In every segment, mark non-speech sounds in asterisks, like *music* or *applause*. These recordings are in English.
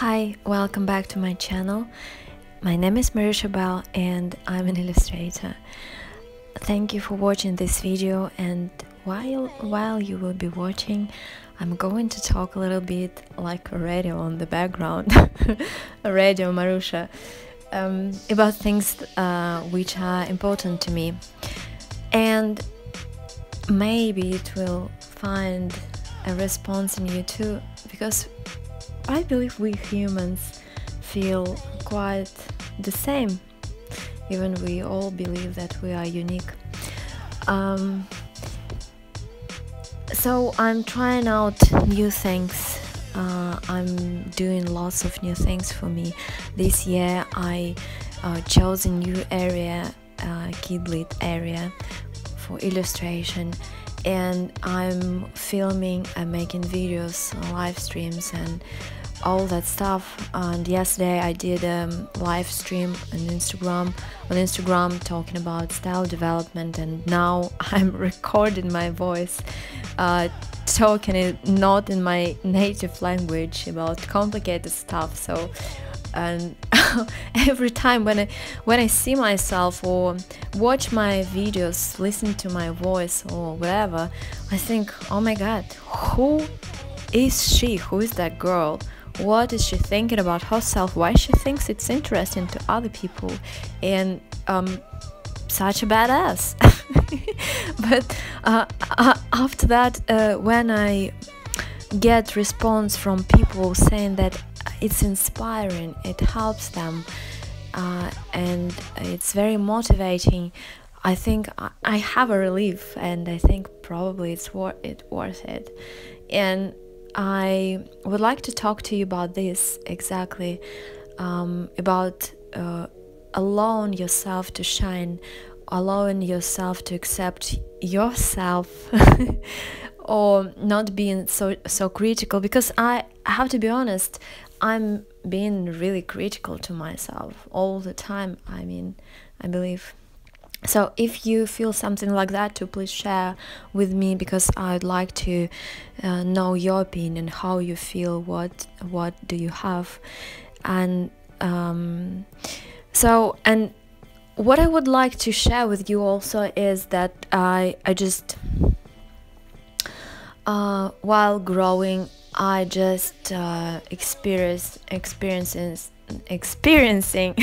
Hi, welcome back to my channel. My name is Marusha Belle and I'm an illustrator. Thank you for watching this video and while while you will be watching I'm going to talk a little bit like a radio on the background, *laughs* a radio Marusha, um, about things uh, which are important to me. And maybe it will find a response in you too, because I believe we humans feel quite the same, even we all believe that we are unique. Um, so I'm trying out new things. Uh, I'm doing lots of new things for me. This year I uh, chose a new area, uh, Kidlit area, for illustration and I'm filming and making videos, live streams, and all that stuff. And yesterday I did a live stream on Instagram on Instagram talking about style development, and now *laughs* I'm recording my voice, uh, talking it not in my *laughs* native language about complicated stuff. So and *laughs* *laughs* every time when I when I see myself or watch my videos, listen to my voice or whatever, I think, oh my god, who is she? Who is that girl? What is she thinking about herself? Why she thinks it's interesting to other people? And um, such a badass. *laughs* but uh, uh, after that, uh, when I get response from people saying that it's inspiring it helps them uh, and it's very motivating. I think i have a relief and i think probably it's worth it worth it. And i would like to talk to you about this exactly um, about uh, allowing yourself to shine allowing yourself to accept yourself *laughs* or not being so so critical because I have to be honest I'm being really critical to myself all the time I mean I believe. So if you feel something like that to please share with me because I'd like to uh, know your opinion how you feel what what do you have? And um, so and what I would like to share with you also is that I I just uh, while growing, I just uh, experienced experiences experiencing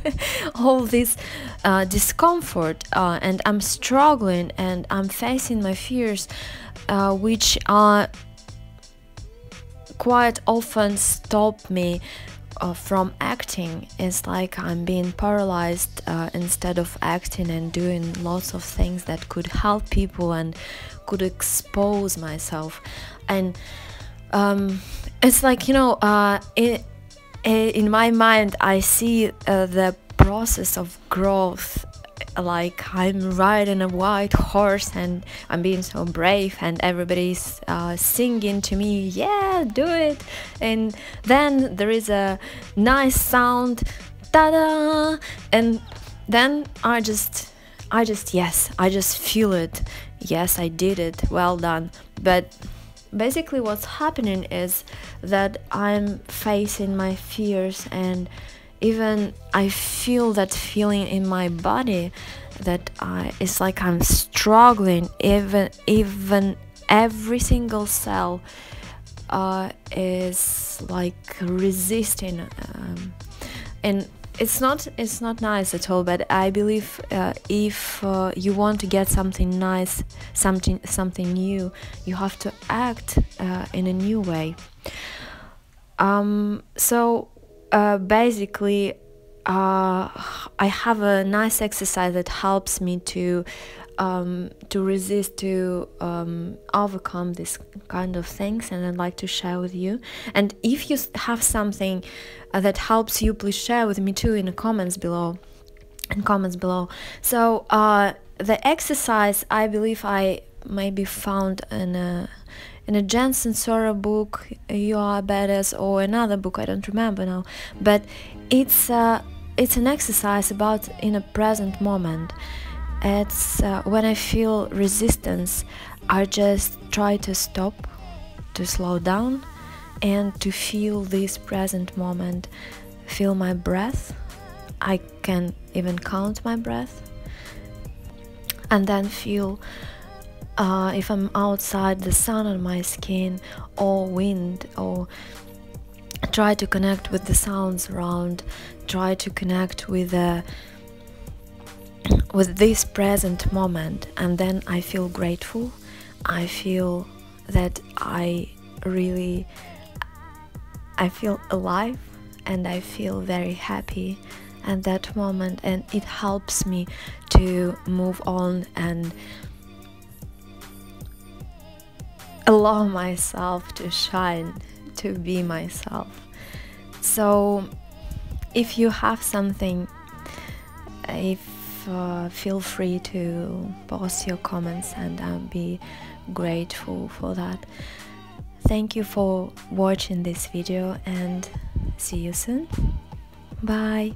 *laughs* all this uh, discomfort uh, and I'm struggling and I'm facing my fears uh, which are quite often stop me uh, from acting it's like I'm being paralyzed uh, instead of acting and doing lots of things that could help people and could expose myself. And um, it's like you know uh, it, in my mind I see uh, the process of growth like I'm riding a white horse and I'm being so brave and everybody's uh, singing to me yeah do it. And then there is a nice sound ta-da and then I just I just yes I just feel it. Yes, I did it, well done. But basically, what's happening is that I'm facing my fears, and even I feel that feeling in my body that I, it's like I'm struggling, even, even every single cell. Uh, is like resisting um, and it's not it's not nice at all but i believe uh, if uh, you want to get something nice something something new you have to act uh, in a new way um, so uh, basically uh, i have a nice exercise that helps me to um, to resist to um, overcome this kind of things and I'd like to share with you. And if you have something uh, that helps you please share with me too in the comments below in comments below. So uh, the exercise I believe I maybe found in a in a Jen Sincero book you are a badass or another book I don't remember now. But it's uh, it's an exercise about in a present moment. It's uh, when I feel resistance, I just try to stop, to slow down, and to feel this present moment. Feel my breath. I can even count my breath. And then feel uh, if i'm outside the sun on my skin or wind or try to connect with the sounds around try to connect with the with this present moment and then i feel grateful. I feel that i really i feel alive and i feel very happy at that moment and it helps me to move on and allow myself to shine to be myself. So if you have something if uh, feel free to post your comments and I'll be grateful for that. Thank you for watching this video and see you soon. Bye